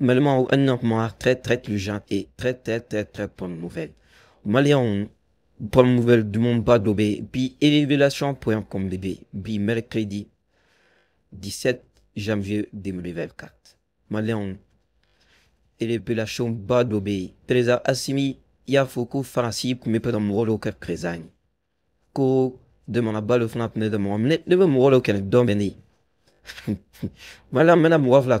Malheureusement, un très, très urgent et très, très, très, très bonne nouvelle. Malien, bonne nouvelle du monde pas puis pour comme bébé, puis mercredi 17 janvier 2024. Malien, révélation pas d'obé, Teresa Assimi, Yafoko Farasi, pour me prendre mon rôle au cœur présent. Ko demande à balle au fond de mon homme, ne me mon rôle au cœur Malien, maintenant, moi, la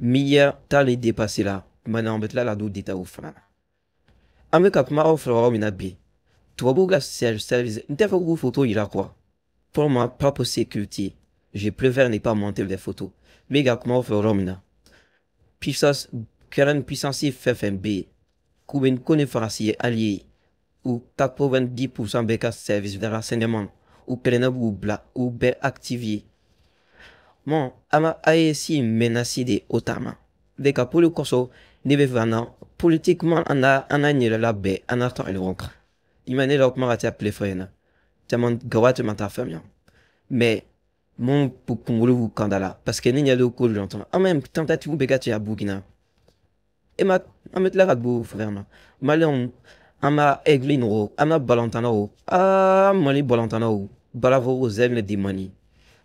miya dépasser là. Maintenant bet la la do dita ufana ame kap ma offre wa mina bi to buga serge service. Nte fa photo quoi? Pour ma propre sécurité. Je préfère ne pas monter des photos. Romina puissance karen puissance FFMB kuben connaissance allié? Ou 90% beka service de renseignement. Ou ou activé Mon, ama ayesi menasi de otama. Deka pulu koso nebe vana politiquement ana ana nyela la be ana to el ronkra. Imane lok marati appelé frena. Taman gawat manta famia. Mais mon pour kungulu vous kandala parce que ninya lo kul longtemps. En même temps tu begati à Bugina. Et ma amet la radbu frère. Malon ama eglin ro ama balantana ro. Ah mali balantana ro. Balavo aux ailes des mani.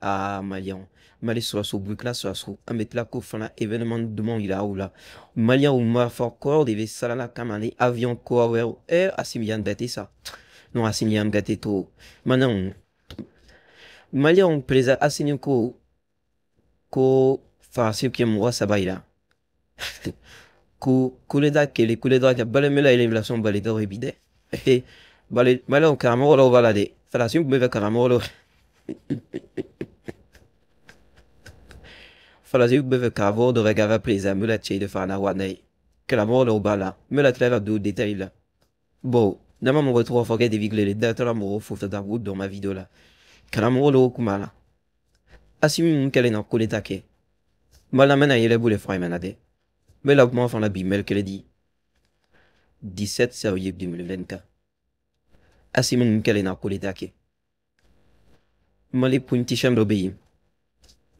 a maliyɛnw mali sɔrɔso burkina sɔrɔso an bɛ tila ko fana événement dumanw yira aw la maliyɛnw ma fɔ kɔrɔ de bɛ salala kama avion kura wɛrɛw ɛ asimiyan date sa non asimiyan date to maliyɛnw maliyɛnw président asini ko ko faransi kɛ mɔgɔ saba yira ko kuleda kele kuleda kɛ balemela révélation baletaw bi dɛ b'a la dɛ faransi tun bɛ Que la mort au bala, mula treva do détail là. Bon, nama mon retour fogue de vigle les dates la mort faut da wood dans ma vidéo la mort lo kumala. Asimi mun kele na koleta ke. Mala mena yele boule fray menade. Mais là moi fan la bimel que dit. 17 février 2024. Asimi mun kele na koleta ke. Mali.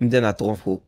Mdena tronfo.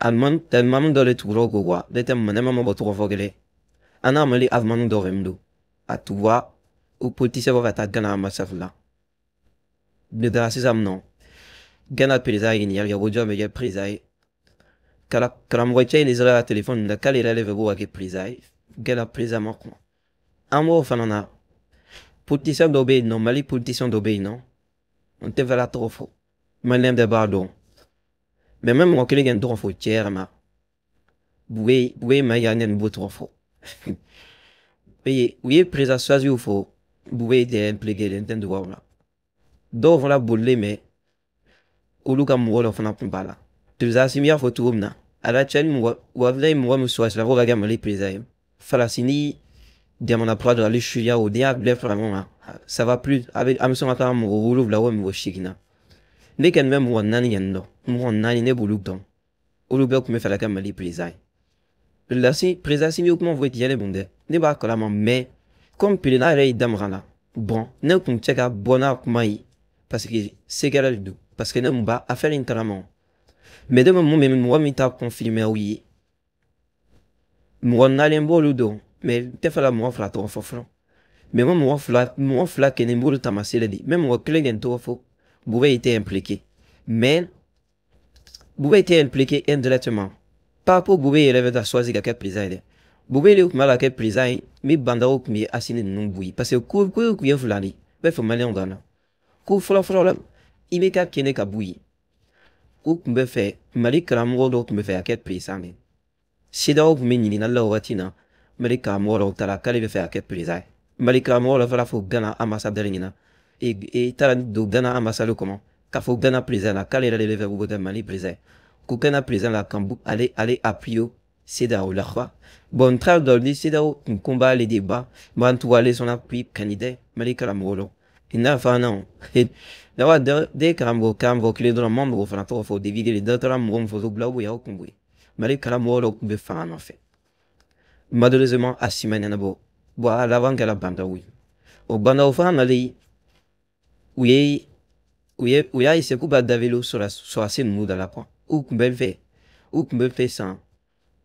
alman tan mam dole turo go wa de tem mane mam bo turo fogele ana mali avman do remdo atwa o politicien va ta gana masafla de da gana prisa yin ya go jome ya prisa kala kala mo che les la téléphone da kala ile leve go ke prisa prisa ko amo fanana non mali non. On te va la trop faux malem de bardon mais même mɔgɔ kelen kɛ n tɔgɔ fɔ cɛ yɛrɛ ma bube bube ma ya ne nin b'o tɔgɔ fɔ u ye président choisiw fɔ bube tɛ impliqué n tɛ dugawu la dɔw fana bolilen mɛ olu ka mɔgɔ dɔ fana tun b'a la président simi y'a fɔ cogo min na a la cɛ ni mɔgɔ wafila ye mɔgɔ min choisira ko ka kɛ mali président ye falasi ni jamana kura dɔ ale suya o ça va plus a bɛ an bɛ sɔn ka taa mɔgɔ wolonwula ne kɛni bɛ mɔgɔ naani ɲɛni dɔn mɔgɔ naani ne b'olu dɔn olu bɛɛ tun bɛ fɛ ka kɛ mali président ye lasi kuma tiɲɛ de mun dɛ ne b'a kalama mais comme président yɛrɛ y'i da maga la bon ne kun tɛ ka bɔ n'a kuma parce que sekɛrɛ de don parce que ne mun b'a affaire in taara ma mais de bɛ mun bɛ mɔgɔ min ta confirmer aw ye mɔgɔ nalen b'olu dɔn fila tɔgɔ fɔ fɔlɔ kɛnɛ n kɛ bube était impliqué mais bube était impliqué indirectement bube yɛrɛ bɛ ka choisi kɛ président de tun b'a la kɛ président bandaw tun ye asini ninnu bu ye parce que ko ko tun ye fila de bɛɛ fɔ maliyɛnw kan na ko fɔlɔfɔlɔ la i bɛ ka kɛnɛ ka bu ye u tun bɛ fɛ mali karamɔgɔ dɔw tun bɛ fɛ ka kɛ président de CEDEAO tun bɛ ɲininkali la wagati na mali karamɔgɔ dɔw taara k'ale bɛ fɛ ka kɛ président mali karamɔgɔ dɔ fana fɔ gana ambassadeur ɲɛna e e taara don gana ambassadeur kɔnɔ k'a la de mali président ko la kan ale ale appuie CEDEAO la quoi bon n taara dɔ ni CEDEAO tun ko b'ale de ba son appui candidat mali dɔ i n'a fɔ an na dawa de karamɔgɔ karamɔgɔ kelen dɔrɔn ma mɔgɔ fana tɔgɔ fɔ david de dɔ taara mɔgɔ min fɔ so o y'aw kun bɔ ye mali karamɔgɔ dɔ tun bɛ fanga malheureusement a si a o u ye u ye u y'a ese k'u b'a davelo sɔrɔsi ninnu da la kuwa u tun bɛ fɛ u tun bɛ fɛ san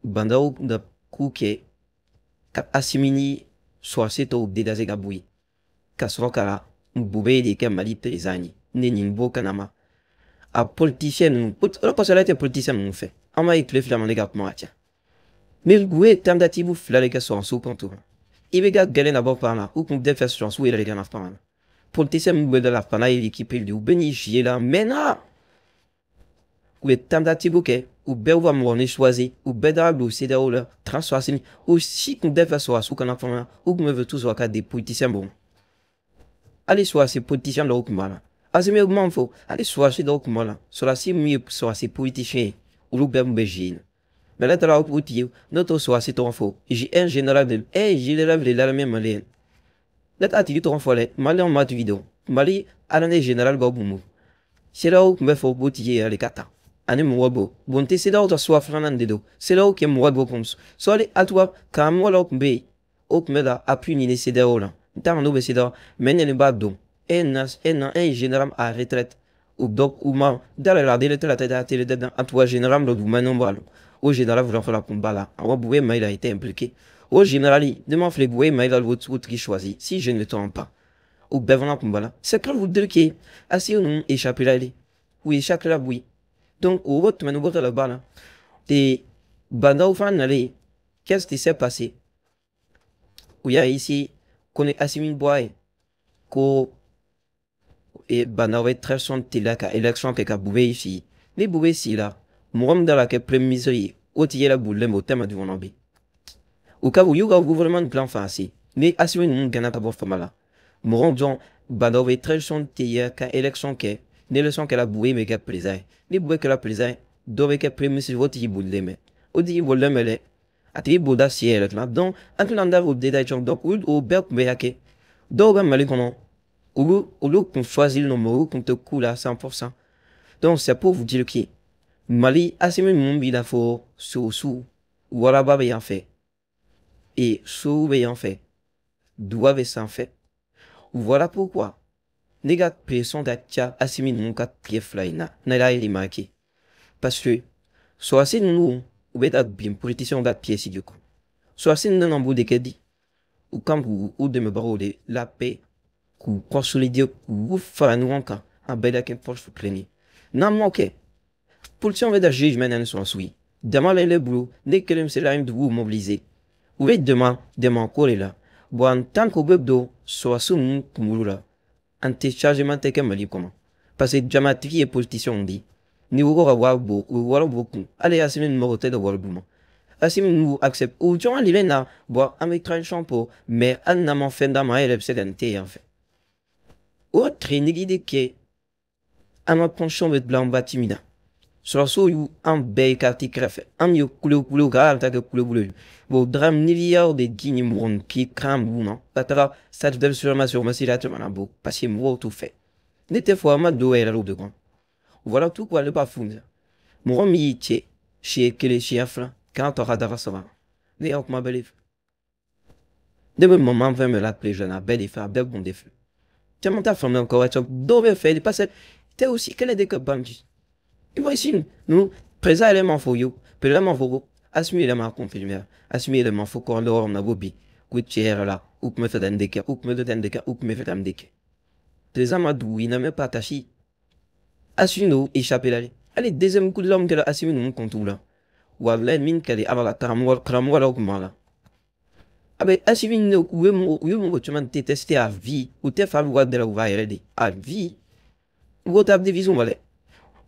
bandaw da k'u kɛ ka asimi ni sɔrɔsi tɔw dedase ka bɔ yen ka sɔrɔ ka bube de kɛ mali ye ne nin bɔ kanama a politicien ninnu o kɔsɔn ale tɛ politicien ninnu fɛ an b'a ye tile fila ma ne ka kuma ka ca mais u ye tentative fila de kɛ sɔrɔsiw kan tugun i bɛ ka gɛlɛn labɔ pan na u tun tɛ fɛ sɔrɔsiw yɛrɛ de min bɛ da la pana ye l'équipe de u bɛ n'i zie la maintenant u ye tentative kɛ u bɛɛ ka mɔgɔ ni choisi u bɛɛ da CEDEAO la transfasini u si tun tɛ fɛ sɔrɔsiw kana pan na u tun bɛ fɛ toujours ka des politiciens bɔ hali sɔrɔsi politicien dɔw tun b'a la asimi ye kuma min fɔ hali sɔrɔsi dɔw tun b'a la sɔrɔsi min ye sɔrɔsi politicien ye olu bɛɛ tun bɛ zie na mais ne taara o tigi ne t'o sɔrɔsi tɔgɔ fɔ un général de un général de l'armée malienne ne t'a tigi tɔgɔ fɔ dɛ maliyɛnw m'a tigi dɔn mali armée général b'aw kun CEDEAO tun bɛ fɛ o tigi yɛrɛ de ka ta ani mɔgɔ bɔ bon tɛ CEDEAO ta suwa filanan de don CEDEAO kɛ mɔgɔ bɔ kun sɔli atuwa karamɔgɔ dɔw tun bɛ yen o tun bɛ ka appui ɲini CEDEAO la n t'a n'o bɛ mais ne nin b'a dɔn e na e na un général à retraite o dɔ u ma dala la de retraite la tɛ tele dɛ atuwa général duguma ɲɔgɔn b'a la o général fɔlɔ fɔlɔ kun b'a la awɔ Boué Maïla était impliqué au général de m'en faire Boué Maïla l'autre qui choisi si je ne trompe pas. Au Bevana Kumbala c'est clair vous dire que assez on échappé là oui chaque là oui donc au vote mais nous vote là bas là banda au fan qu'est-ce qui s'est passé? Où il y a ici qu'on est Asimin Boy ko et banda être très son tila ka élection que ka Boué ici. Boué ici là. Mɔgɔ min da la o tigi yɛrɛ bolilen bɛ o tɛmɛ du bi u ka u y'u ka gouvernement dilan fansi ni asimi ninnu gɛnna ka bɔ fama la mɔgɔw dɔn badaw bɛ transition tɛ ye ka élection kɛ ni élection kɛra buwe bɛ kɛ président ye ni buwe kɛra président ye dɔ bɛ o tigi o a tigi bolida si yɛrɛ tuma donc an tɛna an da o détail donc o bɛ kɛ dɔw bɛ mali kɔnɔ olu olu tun choisir non mais olu tun tɛ ku la 100% donc c'est pour vous dire mali asimi ninnu b'i n'a fɔ soso waraba bɛ yan fɛ et sow bɛ yan fɛ duga bɛ sanfɛ voilà pourquoi ne ka pression ka ca asimi ninnu ka tile fila in na ne y'a remarqué parce que sɔrɔsi ninnu u bɛ ka bin politiciens ka pièce de kɔ sɔrɔsi ninnu nana b'o de kɛ di u kan k'u u dɛmɛbagaw de labɛn k'u consolider k'u fara ɲɔgɔn kan a bɛɛ la kɛ force kelen ye n'an m'o kɛ Pollution veut d'agir, je mène son souhait. Demain, les boulot, dès que l'homme s'est de vous mobiliser. Vous voyez, demain, demain, quoi est là. Bon, tant qu'au beb d'eau, soit sous mon kumulula. Un téléchargement tel qu'un mali comment. Parce que dramatique et politicien on dit. Ni vous aurez voir beau, ou voir beaucoup. Allez, à ce numéro de voir le boumon. Asi nous accepte. Ou tu vois, il là, bon, avec train shampoo, mais un n'a m'en fait d'ama et l'obsédante, en fait. Autre, une idée qui est, à ma pension de. Sɔrɔso yu an bɛɛ ye kariti kɛrɛfɛ an ye kulekulew ka ala ta kɛ kulekule ye dram miliyari de di ni mɔgɔ k'i kan b'u ma ka taga sati bɛɛ sur ma sur ma sira tɛmɛna bon parce que mɔgɔw t'u fɛ ne tɛ yɛrɛ de kɔnɔ voilà tout quoi ne pas fou mɔgɔ min y'i cɛ siɲɛ kelen siɲɛ kan ne de fɛ bɛ la a de fɛ a de fɛ ta pas cette, t'es aussi, est. Et moi ici, nous, présent élément faut you, président faut assumer élément confirmer, assumer élément faut qu'on leur on a gobi, que tu es là, ou que me fait un déca, ou que me fait un déca, ou que me fait un déca. Présent madou, il n'a même pas tachi. Assume nous, échapper là. Allez, deuxième coup de l'homme que l'a assumé nous, compte là. Ou à l'ennemi qu'elle est avant la cramoire là, ou comment là. abe asibi ne uwe mo uwe mo chuma détester à vie? Ou te fa loi de la va yɛrɛ à vie? Wo ta division wale asibi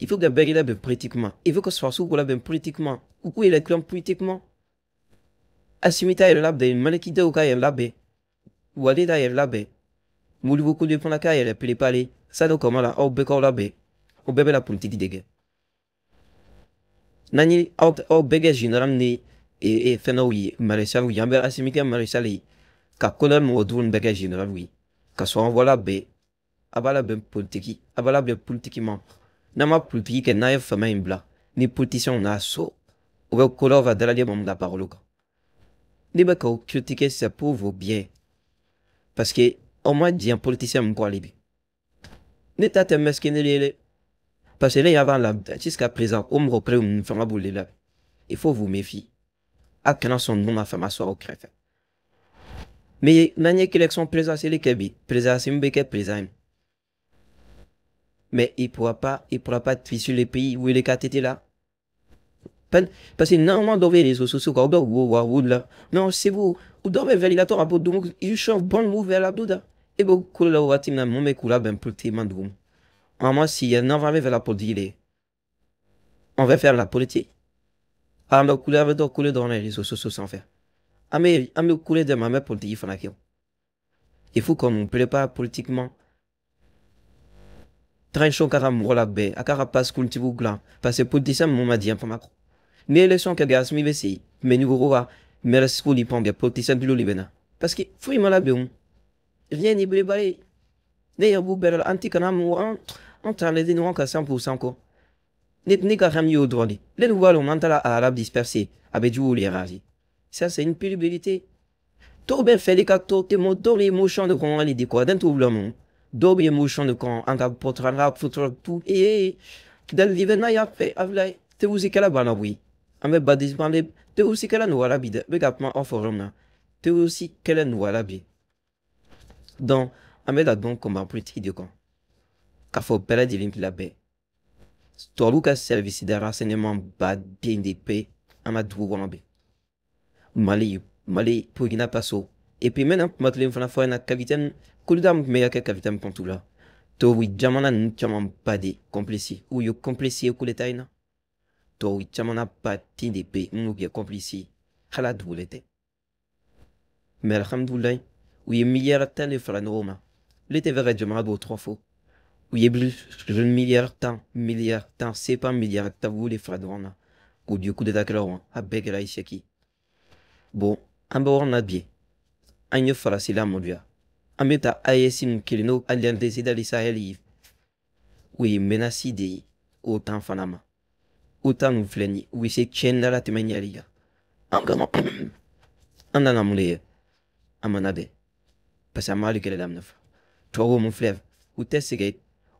Il faut que la là politiquement. Il faut que ce soit sous la politiquement. Ou quoi il est clair politiquement. Asimita est là, de malekide ou kaya là, ou aller là, là, Mouli beaucoup de points la kaya, elle peut les parler. Ça donc comment là, au bécor là, au bébé la politique dégueu. Nani, au bégé général, e e fɛnɛ wi maréchal wi an bɛ asimi kɛ maréchal ye ka mɔgɔ duuru bɛɛ kɛ général wi ka sɔn wala bɛɛ a b'a labɛn politiki a b'a labɛn politiki ma n'a ma politiki kɛ n'a ye fama in bila ni politisiyɛnw n'a so u bɛ colonel va daladen mɔmu da parole kan ne bɛ k'o critiquer c'est pour vos biens. Parce que au moins diɲɛ politicien min kɔ ale bi ne ta tɛ parce que ne y'a la jusqu'à présent o mɔgɔ kelen ninnu fanga b'olu la il faut vous méfier. A kana sɔn ninnu ma fama sɔrɔ kɛrɛfɛ mais n'an ye élection présidentielle kɛ bi présidentielle min bɛ kɛ président. ye mais il pourra pas il pourra pas sur les pays où il est KTT là. Parce que normalement dɔ bɛ réseaux sociaux kan o bɛ wo wa wo la non c'est beau o dɔ bɛ validateur a bɔ dugu il change bon move vers la duda e bɛ kolo la waati min na mun bɛ k'u labɛn politique man dugu normalement si n'en va vers la politique on va faire la politique. Bɛ kule an bɛ dɔ kule dɔrɔn na réseaux sociaux sanfɛ an bɛ an bɛ kule dɛmɛ an bɛ politiki fana kɛ il faut qu'on prépare politiquement transition ka ka mɔgɔ la bɛɛ a ka ka passe cultivu dilan parce que politicien minnu ma diɲɛ fama kɔ ni élection kɛ gas mi bɛ se mais ni ko ka sugu ni de bɛ parce que foyi ma labɛn rien n'est préparé ne yɛrɛ b'u bɛɛ la an kana mɔgɔ an an t'an lajɛ ɲɔgɔn kan 100 pour 100 kɔ ni ka ham yo nous voilà on entend la arabe dispersé avec du les razi ça c'est une to ben te mo do les motions de con les quoi dans tout monde do les motions de con en cap potra rap futur tout et dal livena ya fait avlay te usi kala bana oui ame badis bande te usi kala no wala bide be gap ma forum na. Te usi kala no wala bi donc politique de con ka la baie tubabu ka service de renseignement de bɛ an ka bi mali mali burkina faso et puis maintenant kuma kelen fana capitaine tun bɛ ka kɛ capitaine pɔntu la tubabu jamana ninnu camanba de complice. U ye complice ye kuleta in na tubabu jamana baden de bɛ minnu kɛ complice ye hali a dugulen tɛ mais alhamdulilayi u ye miliyari tan de fara ma olu tɛ fɛ ka jamana dɔw tɔgɔ fɔ je milliard tan, tan, de a begra isheki. Bon, an an ye an bɛ taa AES min kelen n'o Alliance des Sahel o ye menasi de o tan fana ma o tan ninnu filɛ nin ye u bɛ se tiɲɛni la tɛmɛ ɲɛli kan an kama an nana mun de ye an mana bɛn parce que an m'ale kɛlɛ daminɛ fɔlɔ tubabuw mun u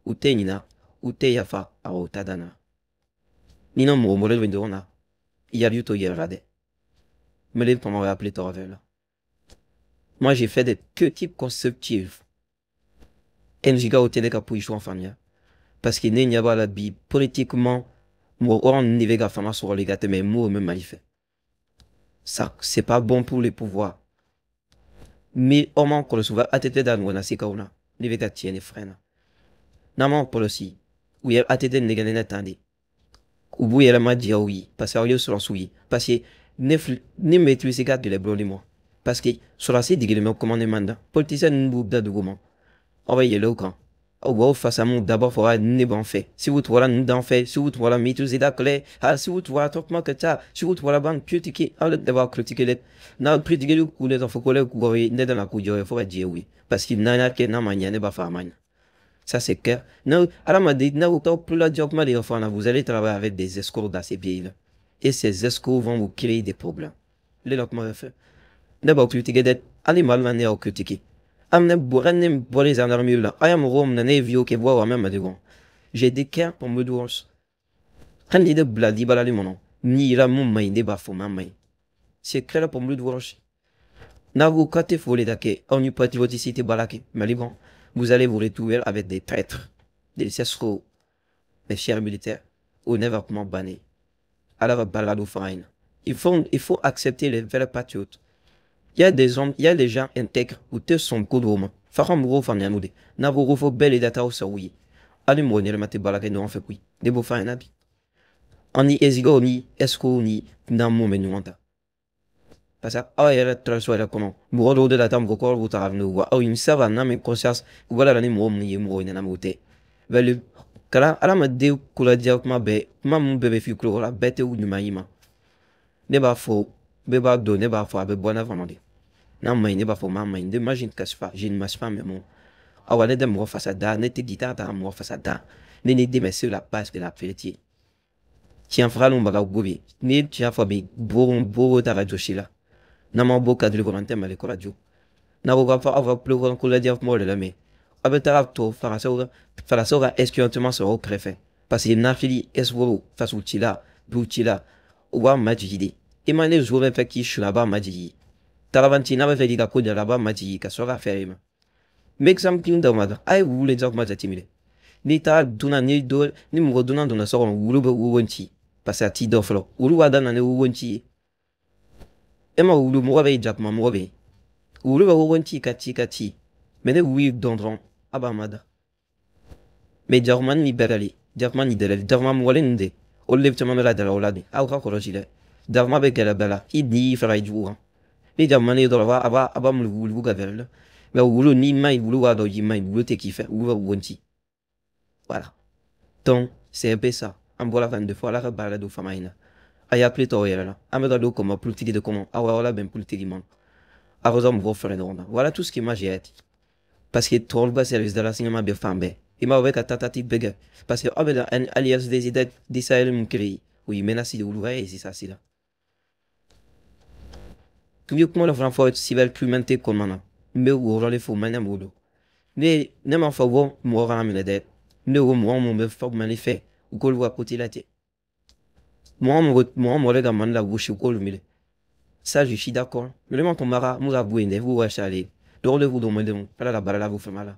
u ɲina u tɛ yafa a. U ta ni to yɛrɛ la dɛ mais comment on va appeler tɔgɔ fɛ la moi j'ai fait des types conceptifs NGK o tɛ ne ka position faamuya parce que ne ɲɛ b'a la bi politiquement mɔgɔ hɔrɔn ninnu de bɛ ka fanga sɔrɔli ka tɛmɛ m'o bɛ mali fɛ ça c'est pas bon pour les pouvoirs. Mais o man kɔlɔsi u bɛ ATT da ɲɔgɔnna sikaw na ne bɛ ka tiɲɛ ne fɛn na n'an kɔlɔsi u ye ATT nɛgɛnɛnɛ tan de u b'u yɛrɛma diyaw ye parce que aw ye sɔrɔsiw ye parce que ne maîtrise ka gɛlɛ dɔɔni ma parce que sɔrɔsi digilen bɛ commandement da politicien ninnu b'u da dugu ma aw bɛ yɛlɛ u kan au face à mon d'abord fera ne bon fait. Si vous trouvez nous d'en fait. Si vous trouvez la mitu zida clé. Ah si vous trouvez trop mal que ça si vous trouvez la banque critiquer ah le devoir critiquer les na critiquer le coup les enfants collègues ou ne dans la couille il faut dire oui. Parce qu'il n'a n'a que n'a mania ne pas faire mania ça c'est clair. Non alors m'a dit non autant plus la job mal les enfants vous allez travailler avec des escrocs dans ces pays là et ces escrocs vont vous créer des problèmes. Les locs m'a fait d'abord critiquer d'être allez mal manière critiquer amne ayam rom na ne même j'ai des cœurs pour me bladi ni ba clair pour me on y pati voticité balake mais bon vous allez vous retrouver avec des traîtres. Des escrocs des chers militaires. Au la fine. Il faut il faut accepter les vrais patriotes il y a des hommes, il y a des gens intègres ou te sont kodroma. Fakam ro fan yanude. Na data o sawi. Ali mo ne mate balake no kui. De. Ani ezigo ni esko ni na mo menu anta. Pasa a ro de la tam ko ko bu ta avnu wa. O sava na me conscience. La ni mo ni mo ni na mote. Velu kala ala ma de kula dia kuma. Ma fi kula la bete u ni mayima. Ne ba fo. Be ba do ne ba abe bona vraiment na ne ba fo ma mai de imagine que fa je ne mas pas mais awa ne de mo fa sa da ne te dita ta mo sa da ne ne de la base de la fêtier. Ti en fera l'omba gobi. Ne ti a fo bi bo bo ta radio shila na ma bo cadre commentaire mais le radio. Na bo fa ava grand que le dire le mais abe ta to fara sa fara est-ce que tu m'en au préfet. Parce que na fili est wo fa su chila bu chila wa majidi imane zo fait qui je là-bas majidi Taravantina amefaidika kuja laba maji kaswaka ferima m'exemple un damada ai wule zak ma zatimile ni ta duna ni do ni mugo duna duna so on wulu be wonti parce ati do flo wulu wada na ne wonti ema wulu mugo be jak ma mugo be wulu be wonti kati kati mene wi dondron aba mada me jarman ni berali jarman ni delel jarman mugo nde o lev tama mela dala olade au ka korojile darma be gala bala idi fara ijuwa ni jamani do aba aba aba mu wulu ga verle ba wulu ni mai wulu wa do yi mai wulu te ki fait wulu voilà. Donc c'est un peu ça. En voilà 22 fois la balade do famaina aya plutôt yela là. Ameda do comme plus de comment? Ah voilà ben plus de man a raison mo faire ronda voilà tout ce qui m'a j'ai parce que tout le service de la cinéma bien fambe et m'a avec tatati bega parce que abeda un alias des idées d'Israël mon créé oui menace de wulu et c'est ça c'est là tuyo kuma la fana fɔ sibɛri tulimɛnte kɔnɔna na. N bɛ wɔɔrɔ de fɔ ne ne ma fɔ ko mɔgɔ kana minɛ dɛ ne ko mɔgɔ mun bɛ fɔ mali fɛ u k'olu ka kote lajɛ mɔgɔ mɔgɔ mɔgɔ mɔgɔ de ka la gosi k'olu minɛ ça je suis d'accord. Mais le moment qu'on mara nous avouer ne vous va chaler dɔgɔ de vous dɔn mɛlɛnw ala la baara la vous fɛn la